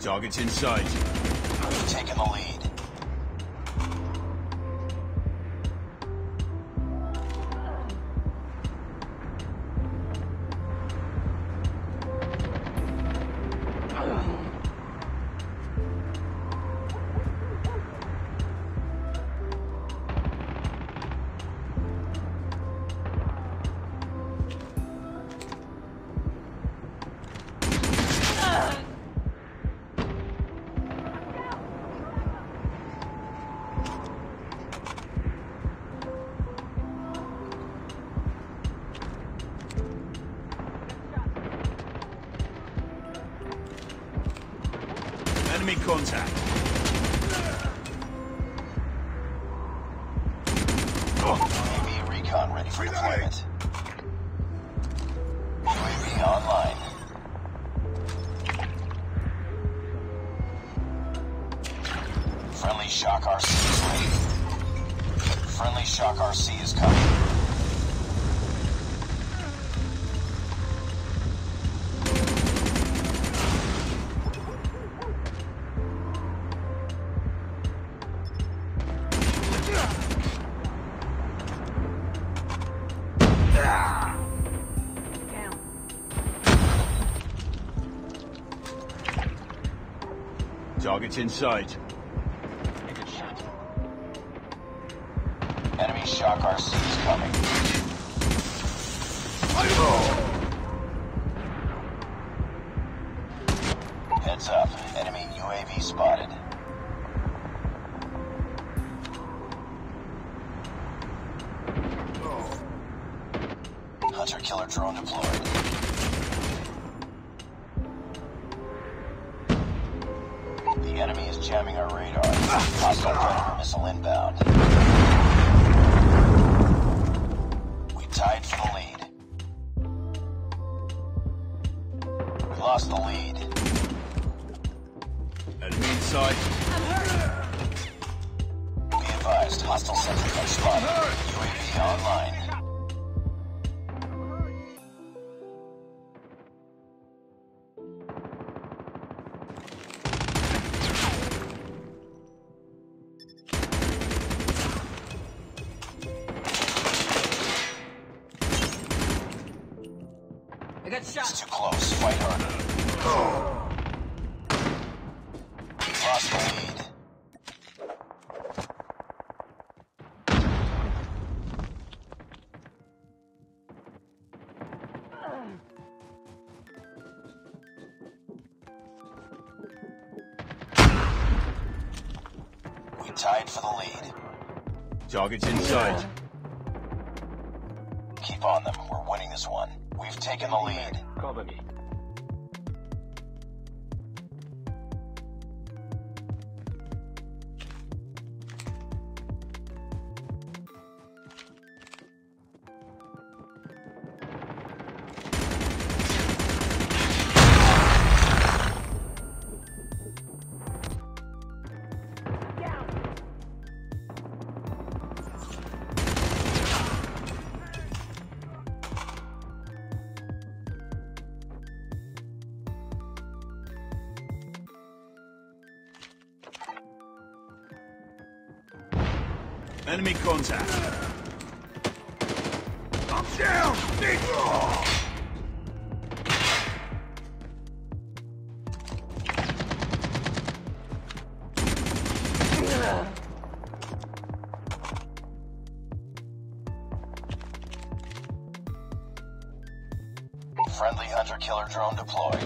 Target's in sight. Taken the lead. Enemy contact. UAV recon ready for deployment. UAV online. Friendly Shock RC is ready. Friendly Shock RC is coming. Target's in sight. Enemy Shock RC is coming. Heads up. Enemy UAV spotted. Hunter killer drone deployed. Jamming our radar. Hostile predator missile inbound. We tied for the lead. We lost the lead. Enemy in sight. Be advised, hostile sentry spotted. UAV online. I got It's too close. Fight harder. Lost the lead. We tied for the lead. Target's in sight. Keep on them. We're winning this one. We've taken the lead. Cover me. Enemy contact. I'm down! Big Friendly hunter killer drone deployed.